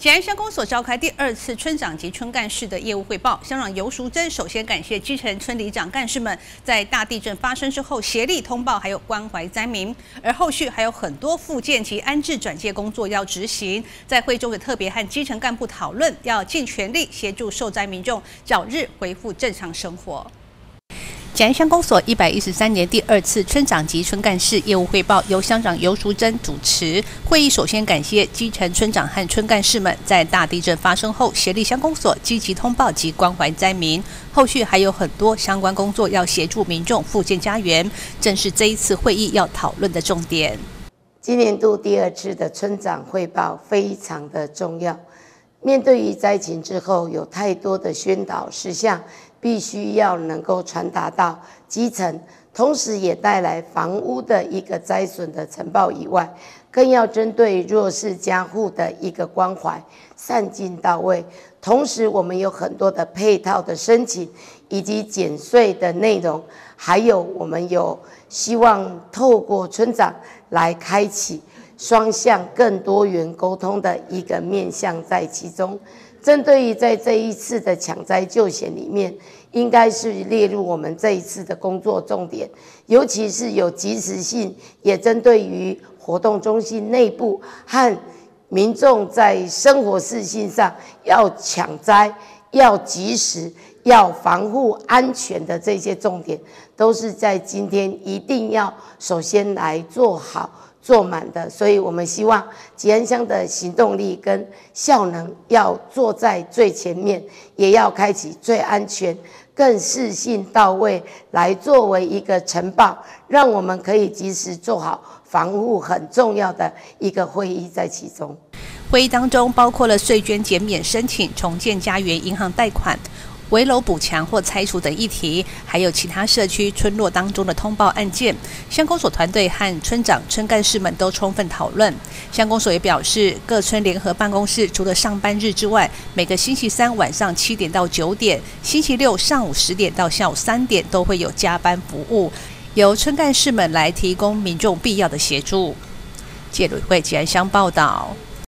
吉安乡公所召开第二次村长及村干事的业务汇报，乡长尤淑珍首先感谢基层村里长干事们在大地震发生之后协力通报，还有关怀灾民，而后续还有很多复建及安置转介工作要执行。在会中也特别和基层干部讨论，要尽全力协助受灾民众早日恢复正常生活。吉安乡公所一百一十三年第二次村长及村干事业务汇报由乡长尤淑珍主持。会议首先感谢基层村长和村干事们在大地震发生后协力乡公所积极通报及关怀灾民，后续还有很多相关工作要协助民众复建家园，正是这一次会议要讨论的重点。今年度第二次的村长汇报非常的重要。面对于灾情之后，有太多的宣导事项，必须要能够传达到基层，同时也带来房屋的一个灾损的呈报以外，更要针对弱势家户的一个关怀，善尽到位。同时，我们有很多的配套的申请，以及减税的内容，还有我们有希望透过村长来开启。双向更多元沟通的一个面向在其中，针对于在这一次的抢灾救险里面，应该是列入我们这一次的工作重点，尤其是有及时性，也针对于活动中心内部和民众在生活事性上要抢灾、要及时、要防护安全的这些重点，都是在今天一定要首先来做好。做满的，所以我们希望吉安乡的行动力跟效能要坐在最前面，也要开启最安全、更适性到位，来作为一个晨报，让我们可以及时做好防护，很重要的一个会议在其中。会议当中包括了税捐减免申请、重建家园银行贷款。围楼补墙或拆除等议题，还有其他社区村落当中的通报案件，乡公所团队和村长、村干事们都充分讨论。乡公所也表示，各村联合办公室除了上班日之外，每个星期三晚上七点到九点，星期六上午十点到下午三点都会有加班服务，由村干事们来提供民众必要的协助。借旅会吉安乡报道。